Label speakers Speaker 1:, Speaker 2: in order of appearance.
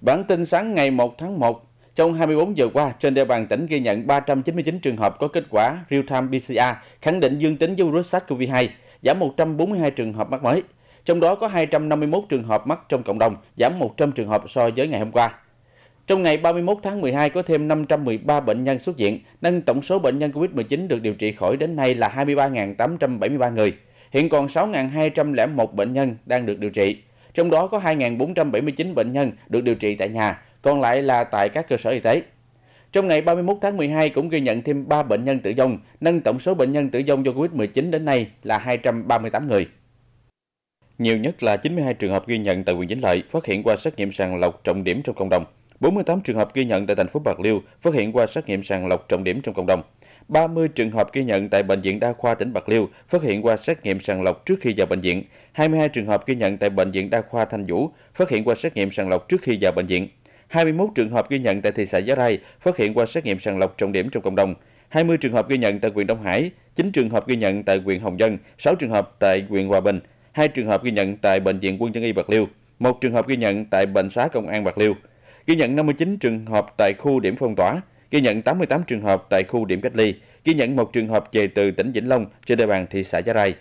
Speaker 1: Bản tin sáng ngày 1 tháng 1, trong 24 giờ qua, trên địa bàn tỉnh ghi nhận 399 trường hợp có kết quả real-time PCR khẳng định dương tính với virus SARS-CoV-2, giảm 142 trường hợp mắc mới. Trong đó có 251 trường hợp mắc trong cộng đồng, giảm 100 trường hợp so với ngày hôm qua. Trong ngày 31 tháng 12 có thêm 513 bệnh nhân xuất viện, nâng tổng số bệnh nhân COVID-19 được điều trị khỏi đến nay là 23.873 người. Hiện còn 6.201 bệnh nhân đang được điều trị. Trong đó có 2.479 bệnh nhân được điều trị tại nhà, còn lại là tại các cơ sở y tế. Trong ngày 31 tháng 12 cũng ghi nhận thêm 3 bệnh nhân tử vong, nâng tổng số bệnh nhân tử vong do Covid-19 đến nay là 238 người. Nhiều nhất là 92 trường hợp ghi nhận tại huyện Vĩnh Lợi, phát hiện qua xét nghiệm sàng lọc trọng điểm trong cộng đồng. 48 trường hợp ghi nhận tại thành phố Bạc Liêu, phát hiện qua xét nghiệm sàng lọc trọng điểm trong cộng đồng. 30 trường hợp ghi nhận tại Bệnh viện Đa khoa tỉnh Bạc Liêu, phát hiện qua xét nghiệm sàng lọc trước khi vào bệnh viện. 22 trường hợp ghi nhận tại Bệnh viện Đa khoa Thanh Vũ, phát hiện qua xét nghiệm sàng lọc trước khi vào bệnh viện. 21 trường hợp ghi nhận tại thị xã Giá Rai, phát hiện qua xét nghiệm sàng lọc trọng điểm trong cộng đồng. 20 trường hợp ghi nhận tại huyện Đông Hải, 9 trường hợp ghi nhận tại huyện Hồng Dân, 6 trường hợp tại huyện Hòa Bình, 2 trường hợp ghi nhận tại Bệnh viện Quân dân y Bạc Liêu, 1 trường hợp ghi nhận tại Bệnh xá Công an Bạc Liêu. Ghi nhận 59 trường hợp tại khu điểm phong tỏa, ghi nhận 88 trường hợp tại khu điểm cách ly, ghi nhận một trường hợp về từ tỉnh Vĩnh Long trên địa bàn thị xã Giá Rai.